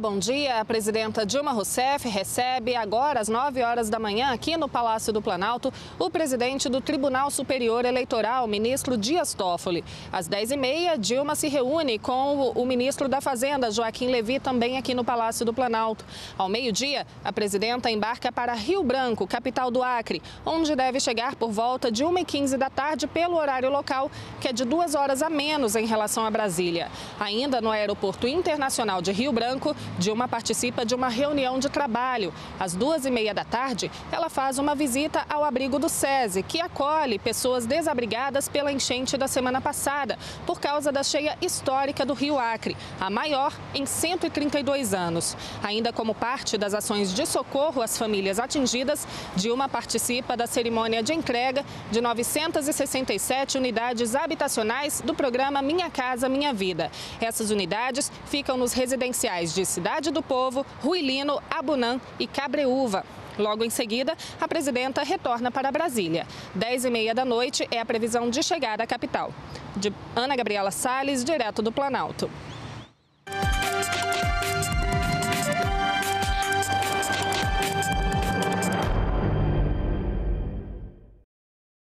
bom dia. A presidenta Dilma Rousseff recebe agora, às 9 horas da manhã, aqui no Palácio do Planalto, o presidente do Tribunal Superior Eleitoral, ministro Dias Toffoli. Às 10h30, Dilma se reúne com o ministro da Fazenda, Joaquim Levi, também aqui no Palácio do Planalto. Ao meio-dia, a presidenta embarca para Rio Branco, capital do Acre, onde deve chegar por volta de 1h15 da tarde pelo horário local, que é de duas horas a menos em relação a Brasília. Ainda no Aeroporto Internacional de Rio Branco, Branco, Dilma participa de uma reunião de trabalho. Às duas e meia da tarde, ela faz uma visita ao abrigo do SESI, que acolhe pessoas desabrigadas pela enchente da semana passada, por causa da cheia histórica do Rio Acre, a maior em 132 anos. Ainda como parte das ações de socorro às famílias atingidas, Dilma participa da cerimônia de entrega de 967 unidades habitacionais do programa Minha Casa Minha Vida. Essas unidades ficam nos residenciais de Cidade do Povo, Ruilino, Abunã e Cabreúva. Logo em seguida, a presidenta retorna para Brasília. 10 e meia da noite é a previsão de chegar à capital. De Ana Gabriela Salles, direto do Planalto.